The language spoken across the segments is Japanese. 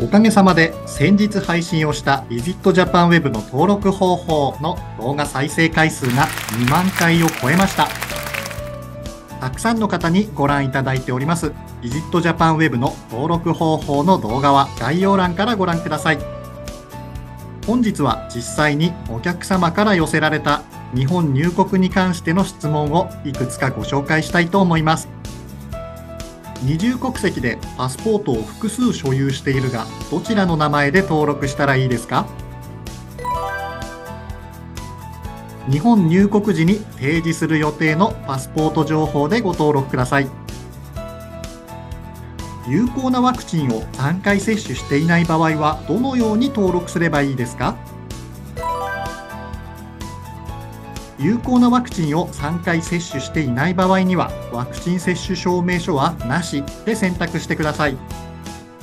おかげさまで先日配信をした Visit Japan Web の登録方法の動画再生回数が2万回を超えました。たくさんの方にご覧いただいております Visit Japan Web の登録方法の動画は概要欄からご覧ください。本日は実際にお客様から寄せられた日本入国に関しての質問をいくつかご紹介したいと思います。二重国籍でパスポートを複数所有しているがどちらの名前で登録したらいいですか？日本入国時に提示する予定のパスポート情報でご登録ください。有効なワクチンを3回接種していない場合はどのように登録すればいいですか？有効なワクチンを3回接種していない場合にはワクチン接種証明書はなしで選択してください。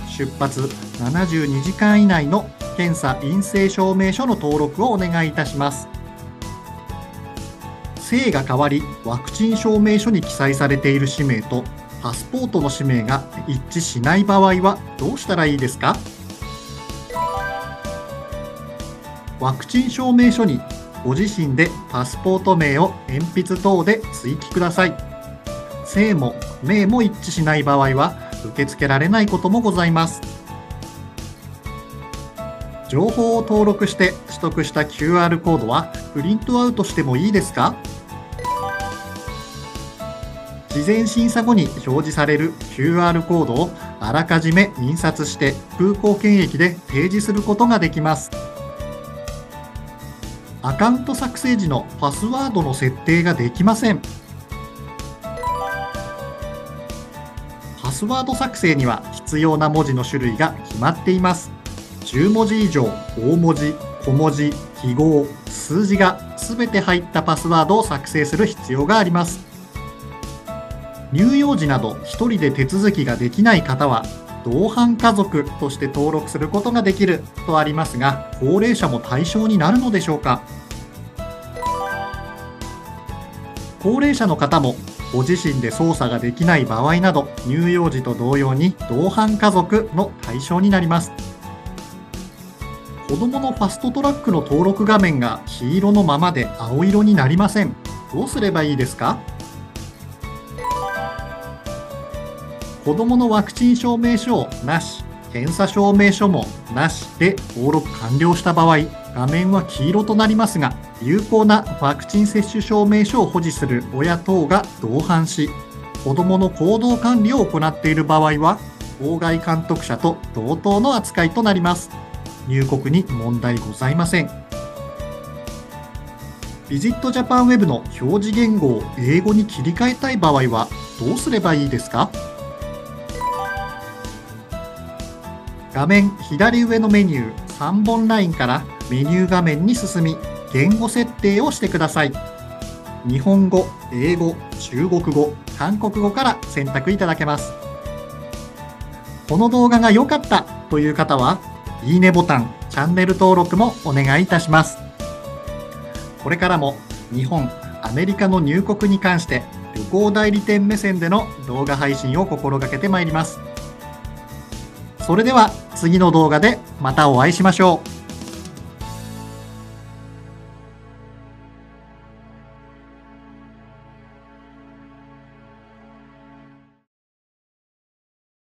出発72時間以内の検査陰性証明書の登録をお願いいたします。姓が変わりワクチン証明書に記載されている氏名とパスポートの氏名が一致しない場合はどうしたらいいですか？ワクチン証明書にご自身でパスポート名を鉛筆等で追記ください。姓も名も一致しない場合は受け付けられないこともございます。情報を登録して取得した QR コードはプリントアウトしてもいいですか？事前審査後に表示される QR コードをあらかじめ印刷して空港検疫で提示することができます。アカウント作成時のパスワードの設定ができません。パスワード作成には必要な文字の種類が決まっています。10文字以上大文字小文字記号数字が全て入ったパスワードを作成する必要があります。乳幼児など1人で手続きができない方は同伴家族として登録することができるとありますが高齢者も対象になるのでしょうか？高齢者の方もご自身で操作ができない場合など乳幼児と同様に同伴家族の対象になります。子どものファストトラックの登録画面が黄色のままで青色になりません。どうすればいいですか？子どものワクチン証明書をなし、検査証明書もなしで登録完了した場合、画面は黄色となりますが、有効なワクチン接種証明書を保持する親等が同伴し、子どもの行動管理を行っている場合は、妨害監督者と同等の扱いとなります。入国に問題ございません。ビジットジャパンウェブの表示言語を英語に切り替えたい場合はどうすればいいですか？画面左上のメニュー3本ラインからメニュー画面に進み言語設定をしてください。日本語、英語、中国語、韓国語から選択いただけます。この動画が良かったという方はいいねボタン、チャンネル登録もお願いいたします。これからも日本、アメリカの入国に関して旅行代理店目線での動画配信を心がけてまいります。それでは次の動画でまたお会いしましょう。